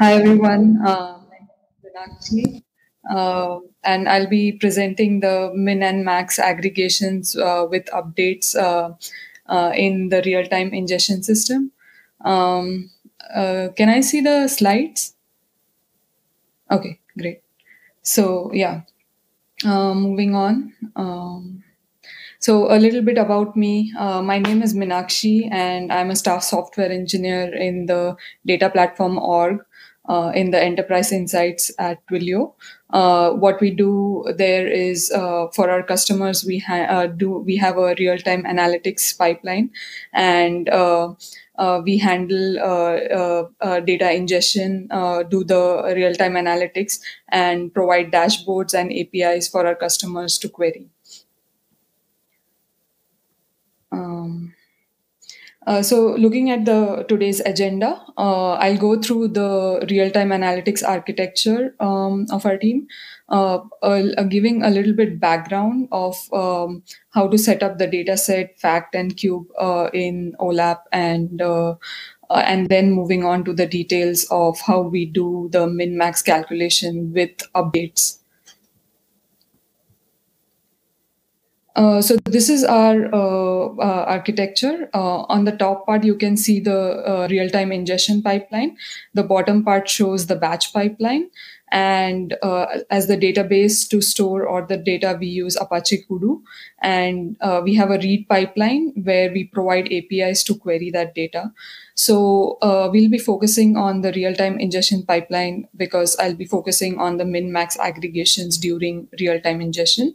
Hi everyone, uh, uh, and I'll be presenting the min and max aggregations uh, with updates uh, uh, in the real-time ingestion system. Um, uh, can I see the slides? Okay, great. So yeah, moving on. Um, so a little bit about me. Uh, my name is Minakshi, and I'm a staff software engineer in the data platform org uh, in the enterprise insights at Twilio. Uh, what we do there is uh, for our customers, we ha- uh, do we have a real time analytics pipeline, and uh, uh, we handle data ingestion, do the real time analytics, and provide dashboards and APIs for our customers to query. Um, uh, so looking at the today's agenda, uh, I'll go through the real-time analytics architecture um, of our team, uh, giving a little bit background of um, how to set up the dataset, fact, and cube uh, in OLAP, and uh, uh, and then moving on to the details of how we do the min-max calculation with updates. Uh, so this is our uh, uh, architecture. Uh, on the top part, you can see the uh, real-time ingestion pipeline. The bottom part shows the batch pipeline. And as the database to store or the data, we use Apache Kudu. And we have a read pipeline where we provide APIs to query that data. So uh, we'll be focusing on the real-time ingestion pipeline because I'll be focusing on the min-max aggregations during real-time ingestion.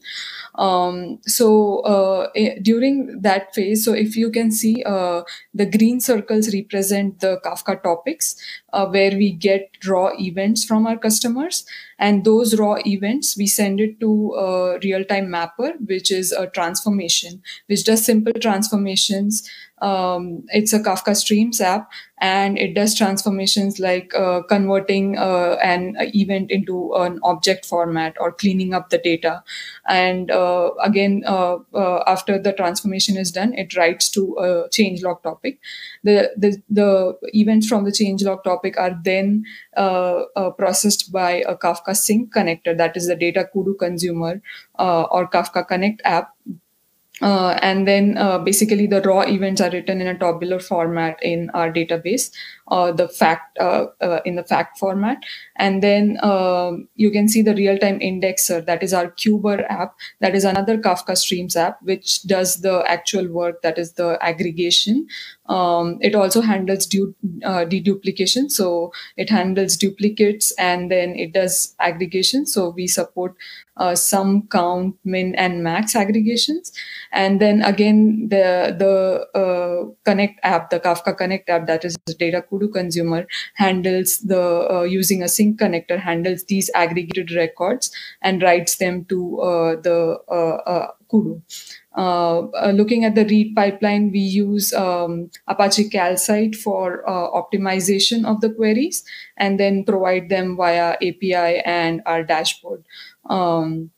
Um, so uh, during that phase, so if you can see, uh, the green circles represent the Kafka topics uh, where we get raw events from our customers, and those raw events we send it to a real-time mapper, which is a transformation, which does simple transformations um, it's a Kafka Streams app, and it does transformations like uh, converting uh, an event into an object format or cleaning up the data. And uh, again, uh, uh, after the transformation is done, it writes to a changelog topic. The, the, the events from the changelog topic are then uh, processed by a Kafka Sink connector, that is the data Kudu consumer or Kafka Connect app and then uh, basically the raw events are written in a tabular format in our database, uh, the fact uh, uh, in the fact format, and then um, you can see the real-time indexer that is our Kuber app. That is another Kafka Streams app which does the actual work that is the aggregation. Um, it also handles du- uh, deduplication, so it handles duplicates and then it does aggregation. So we support uh, sum, count, min, and max aggregations. And then again, the the uh, Connect app, the Kafka Connect app, that is Data Kudu consumer, handles the uh, using a sink connector handles these aggregated records and writes them to uh, the uh, uh, Kudu. Uh, looking at the read pipeline, we use um, Apache Calcite for optimization of the queries and then provide them via API and our dashboard. Um,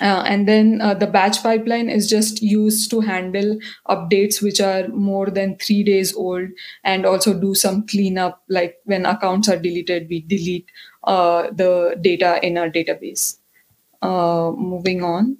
uh, and then uh, the batch pipeline is just used to handle updates which are more than three days old and also do some cleanup like when accounts are deleted we delete uh, the data in our database. Uh, moving on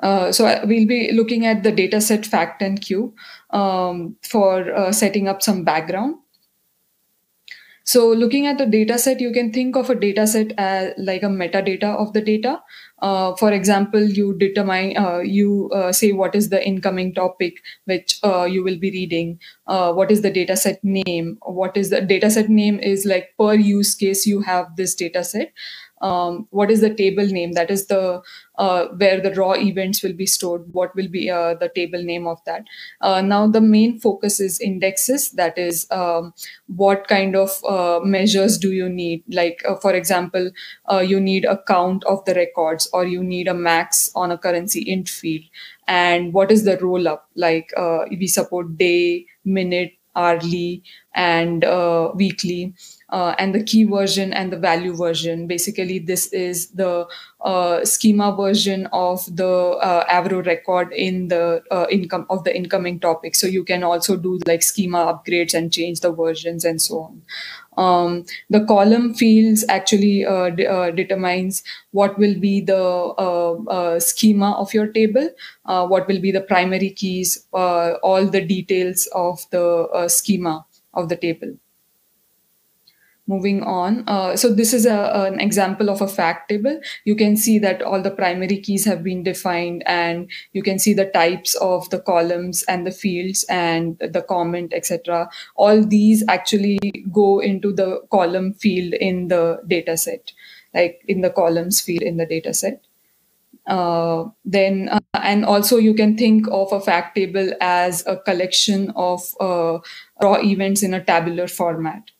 Uh, so we'll be looking at the dataset fact and cube um, for uh, setting up some background. So looking at the dataset, you can think of a dataset as like a metadata of the data. Uh, for example, you determine, uh, you uh, say what is the incoming topic which uh, you will be reading. Uh, what is the dataset name? What is the dataset name is like per use case you have this dataset um, what is the table name? That is the uh, where the raw events will be stored. What will be uh, the table name of that? Uh, now the main focus is indexes. That is um, what kind of uh, measures do you need? Like uh, for example uh, you need a count of the records or you need a max on a currency int field. And what is the roll up like we support day minute hourly and weekly uh, and the key version and the value version. Basically, this is the uh, schema version of the uh, Avro record in the uh, income of the incoming topic. So you can also do like schema upgrades and change the versions and so on. Um, the column fields actually uh, uh, determines what will be the uh, schema of your table, what will be the primary keys, all the details of the schema of the table moving on. Uh, so this is a, an example of a fact table. You can see that all the primary keys have been defined and you can see the types of the columns and the fields and the comment etc all these actually go into the column field in the data set like in the columns field in the data set. Uh, then uh, and also you can think of a fact table as a collection of uh, raw events in a tabular format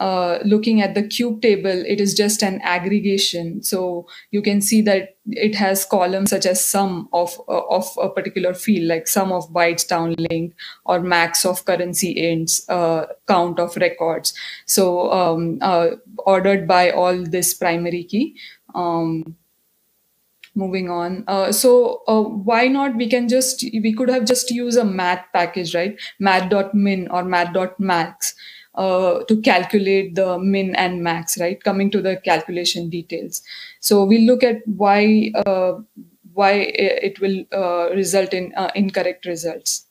uh, looking at the cube table, it is just an aggregation. So you can see that it has columns such as sum of uh, of a particular field, like sum of bytes downlink or max of currency ends, uh, count of records. So um, uh, ordered by all this primary key. Um, moving on uh, so uh, why not we can just we could have just use a math package right math.min or math.max uh, to calculate the min and max, right? Coming to the calculation details. So we look at why uh, why it will uh, result in uh, incorrect results.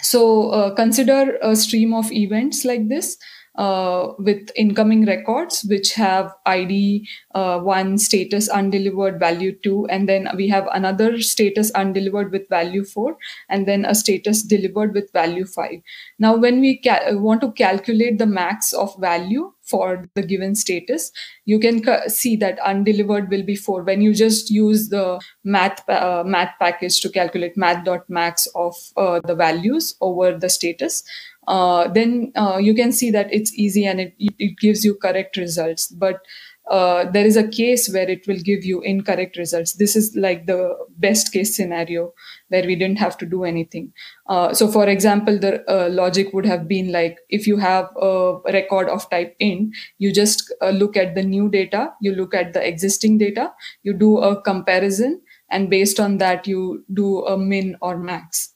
So uh, consider a stream of events like this uh, with incoming records which have id uh, 1 status undelivered value 2 and then we have another status undelivered with value 4 and then a status delivered with value 5 now when we want to calculate the max of value for the given status you can ca- see that undelivered will be 4 when you just use the math uh, math package to calculate math.max of uh, the values over the status uh, then uh, you can see that it's easy and it, it gives you correct results. But uh, there is a case where it will give you incorrect results. This is like the best case scenario where we didn't have to do anything. Uh, so, for example, the uh, logic would have been like if you have a record of type int, you just uh, look at the new data, you look at the existing data, you do a comparison, and based on that, you do a min or max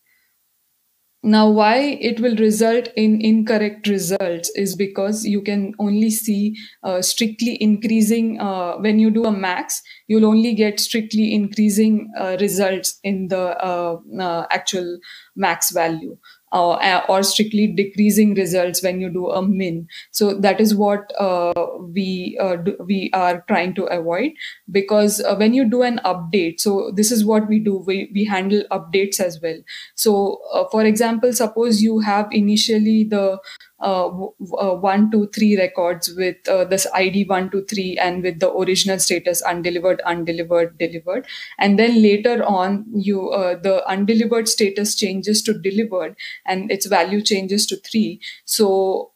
now, why it will result in incorrect results is because you can only see uh, strictly increasing, uh, when you do a max, you'll only get strictly increasing uh, results in the uh, uh, actual max value uh, or strictly decreasing results when you do a min. So that is what uh, we uh, do, we are trying to avoid because uh, when you do an update, so this is what we do. We we handle updates as well. So uh, for example, suppose you have initially the uh, uh, one, two, three records with uh, this ID one, two, three, and with the original status undelivered, undelivered, delivered, and then later on, you uh, the undelivered status changes to delivered, and its value changes to three. So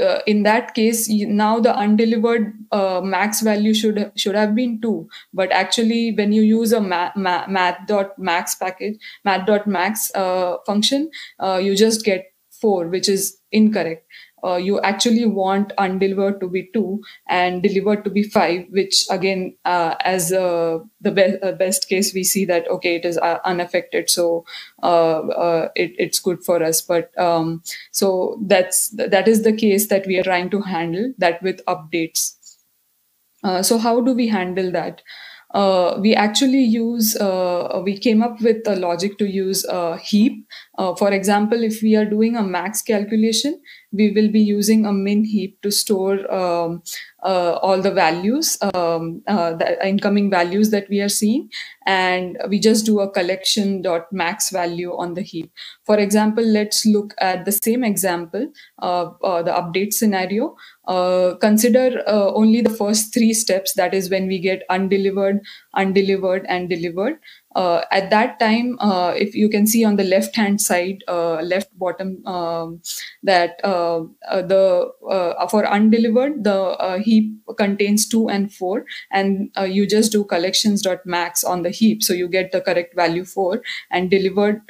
uh, in that case now the undelivered uh, max value should should have been 2 but actually when you use a math, dot max package math dot max uh, function uh, you just get 4 which is incorrect. Uh, you actually want undelivered to be 2 and delivered to be 5 which again uh, as uh, the be- uh, best case we see that okay it is uh, unaffected. So uh, it, it's good for us. But um, so that's that is the case that we are trying to handle that with updates. So how do we handle that uh, we actually use uh, we came up with a logic to use a heap. Uh, for example if we are doing a max calculation we will be using a min heap to store um, uh, all the values um, uh, the incoming values that we are seeing. And we just do a collection dot max value on the heap. For example let's look at the same example uh, the update scenario. Uh, consider uh, only the first three steps that is when we get undelivered undelivered and delivered uh, at that time uh, if you can see on the left hand side uh, left bottom um, that uh, the for undelivered the heap contains 2 and 4 and you just do collections dot max on the heap so you get the correct value 4 and delivered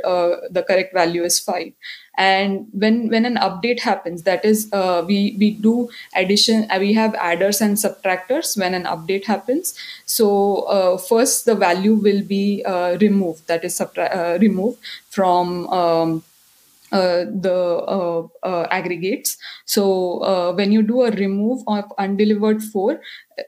the correct value is 5 and when when an update happens that is uh, we we do addition uh, we have adders and subtractors when an update happens. So uh, first the value will be uh, removed that is subtra- uh, removed from um, uh, the uh, uh, aggregates. So uh, when you do a remove of undelivered 4,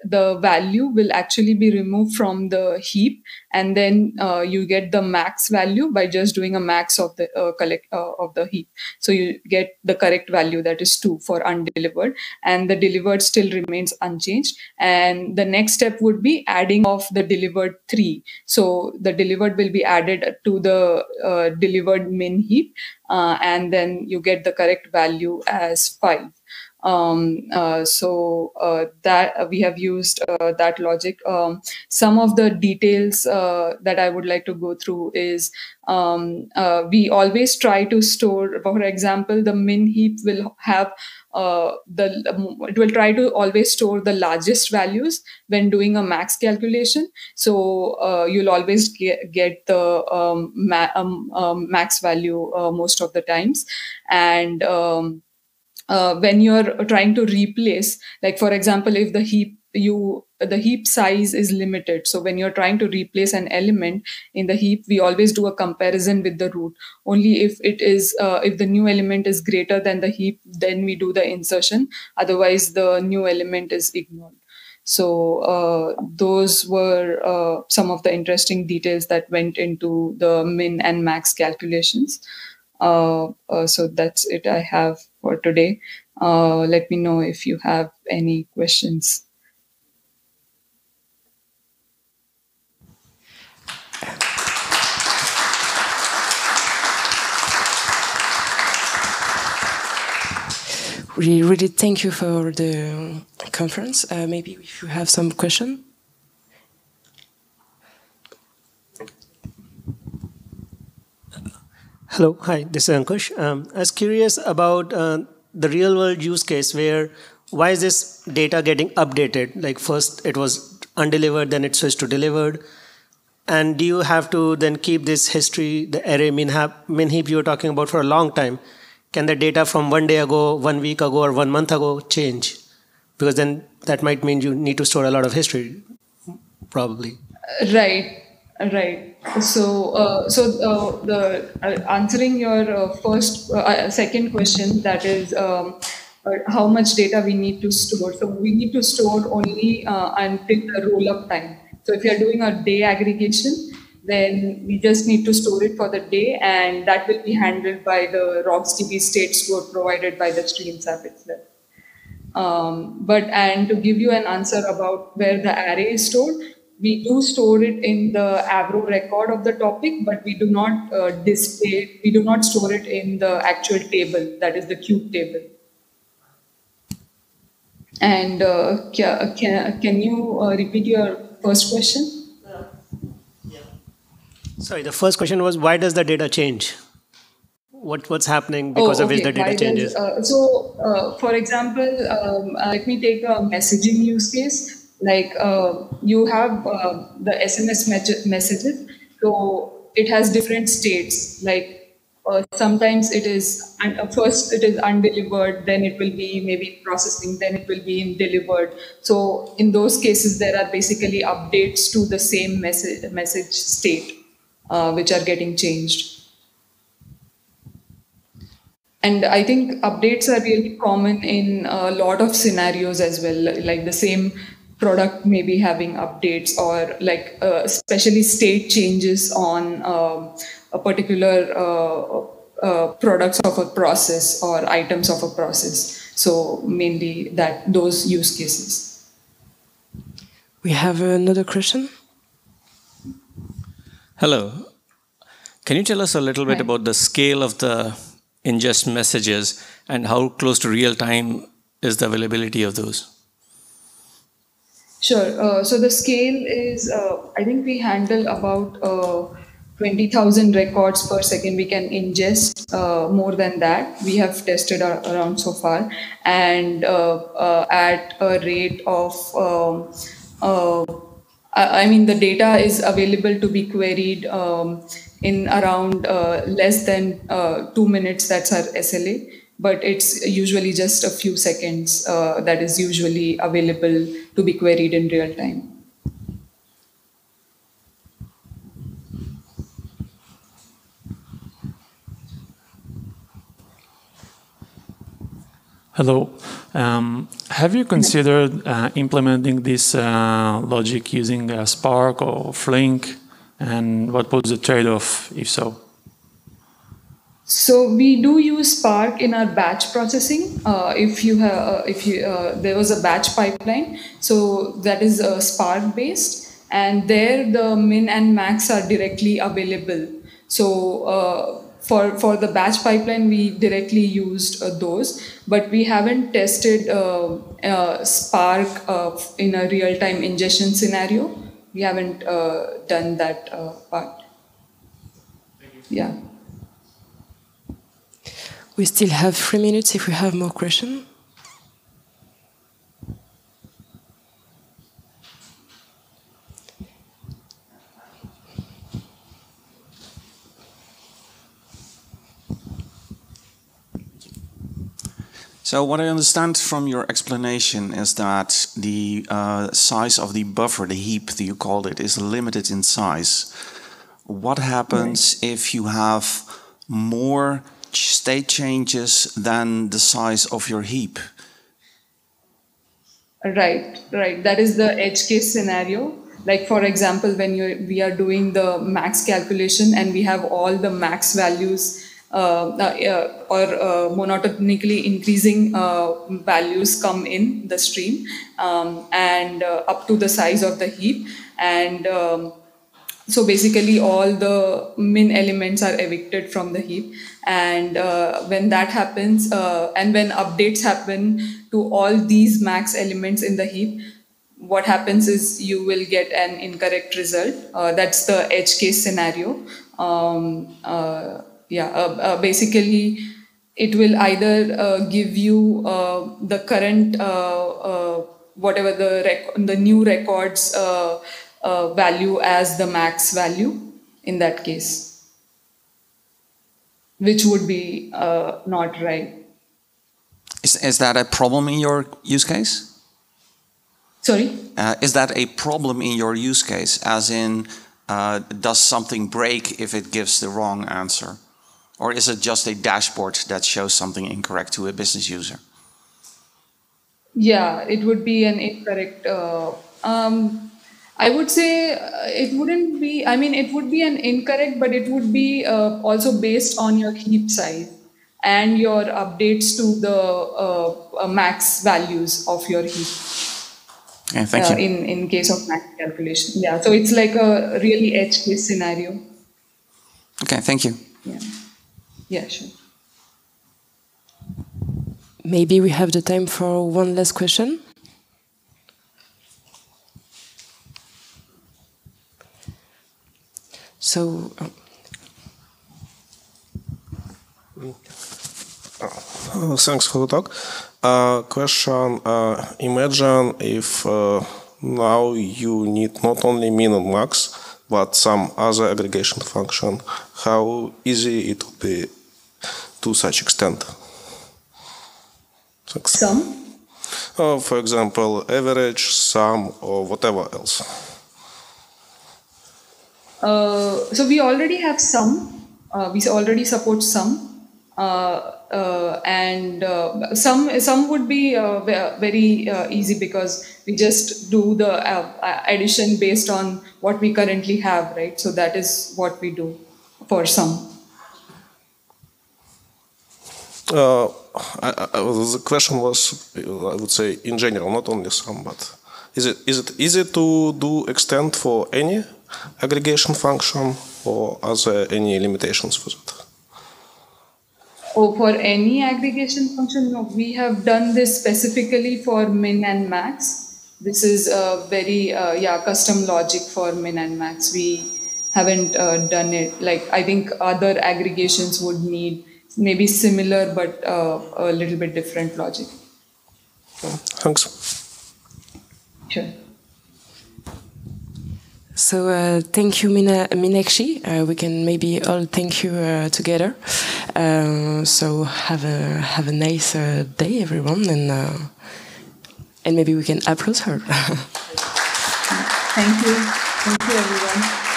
the value will actually be removed from the heap and then uh, you get the max value by just doing a max of the collect of the heap. So you get the correct value that is 2 for undelivered and the delivered still remains unchanged. And the next step would be adding of the delivered 3 so the delivered will be added to the delivered min heap uh, and then you get the correct value as 5 um, uh, so uh, that uh, we have used uh, that logic. Um, some of the details uh, that I would like to go through is um, we always try to store. For example, the min heap will have the it will try to always store the largest values when doing a max calculation. So you'll always get, get the um, ma- um, um, max value most of the times, and um, uh, when you're trying to replace like for example if the heap you the heap size is limited. So when you're trying to replace an element in the heap we always do a comparison with the root. Only if it is uh, if the new element is greater than the heap then we do the insertion. Otherwise the new element is ignored. So uh, those were uh, some of the interesting details that went into the min and max calculations so that's it I have for today. Uh, let me know if you have any questions. We really thank you for the conference. Uh, maybe if you have some question. Hello, hi, this is Ankush. Um, I was curious about uh, the real world use case where why is this data getting updated? Like first it was undelivered, then it switched to delivered. And do you have to then keep this history, the array min, min heap you were talking about for a long time? Can the data from one day ago, one week ago, or one month ago change? Because then that might mean you need to store a lot of history, probably. Right. Right. So, uh, so uh, the uh, answering your uh, first, uh, uh, second question, that is um, how much data we need to store. So we need to store only until the roll-up time. So if you are doing a day aggregation, then we just need to store it for the day, and that will be handled by the RocksDB state store provided by the Streams app itself. Um, but and to give you an answer about where the array is stored, we do store it in the Avro record of the topic, but we do not uh, display, we do not store it in the actual table, that is the cube table. And uh, can, can you uh, repeat your first question? Sorry, the first question was why does the data change? What, what's happening because oh, okay. of which the data why changes? Does, uh, so, uh, for example, um, let me take a messaging use case like uh, you have uh, the sms messages so it has different states. Like uh, sometimes it is uh, first it is undelivered then it will be maybe processing then it will be in delivered. So in those cases there are basically updates to the same message message state uh, which are getting changed. And i think updates are really common in a lot of scenarios as well like the same product maybe having updates or like uh, especially state changes on um, a particular uh, uh, products of a process or items of a process. So mainly that those use cases. We have another question. Hello. Can you tell us a little bit Hi. about the scale of the ingest messages and how close to real time is the availability of those Sure. Uh, so the scale is, uh, I think we handle about uh, 20,000 records per second. We can ingest uh, more than that. We have tested around so far. And uh, uh, at a rate of, um, I mean, the data is available to be queried um, in around less than two minutes. That's our SLA, but it's usually just a few seconds uh, that is usually available to be queried in real time. Hello. Um, have you considered uh, implementing this uh, logic using uh, Spark or Flink? And what was the trade-off, if so? So we do use Spark in our batch processing. Uh, if you have, uh, if you, uh, there was a batch pipeline, so that is Spark based, and there the min and max are directly available. So for for the batch pipeline we directly used uh, those. But we haven't tested uh, uh, spark uh, in a real time ingestion scenario. We haven't uh, done that uh, part. Yeah we still have three minutes if we have more questions So what I understand from your explanation is that the uh, size of the buffer, the heap that you called it, is limited in size. What happens right. if you have more state changes than the size of your heap? Right, right. That is the edge case scenario. Like for example, when you we are doing the max calculation and we have all the max values uh, uh, or uh, monotonically increasing values come in the stream um, and up to the size of the heap and um, so basically all the min elements are evicted from the heap and uh, when that happens uh, and when updates happen to all these max elements in the heap what happens is you will get an incorrect result. Uh, that's the edge case scenario. Um, yeah uh, uh, basically it will either uh, give you the current whatever the rec- the new records value as the max value in that case which would be not right is, is that a problem in your use case Sorry? Uh, is that a problem in your use case? As in, uh, does something break if it gives the wrong answer? Or is it just a dashboard that shows something incorrect to a business user? Yeah, it would be an incorrect. Uh, um, I would say uh, it wouldn't be, I mean, it would be an incorrect, but it would be uh, also based on your heap size and your updates to the uh, uh max values of your heap. Okay, thank you. Uh, in, in case of max calculation. Yeah, so it's like a really edge case scenario. Okay, thank you. Yeah. Yeah, sure. Maybe we have the time for one last question. So. Uh, thanks for the talk. Uh, question uh, Imagine if uh, now you need not only min and max, but some other aggregation function, how easy it would be to such extent. Thanks. Sum? Uh, for example, average, sum, or whatever else. Uh, so we already have sum. Uh, we already support sum, Uh, and sum sum would be very easy because we just do the addition based on what we currently have, right? So that is what we do for sum. Uh, I, I, the question was, I would say, in general, not only sum, but is it is it easy to do extend for any aggregation function, or are there any limitations for that? Oh, for any aggregation function, no. We have done this specifically for min and max. This is a very uh, yeah custom logic for min and max. We haven't uh, done it like I think other aggregations would need maybe similar but uh, a little bit different logic. Thanks. Sure. So uh, thank you, Mina Minekshi. Uh, we can maybe all thank you uh, together. Uh, so have a have a nice uh, day, everyone, and uh, and maybe we can applaud her. Thank you. Thank you, everyone.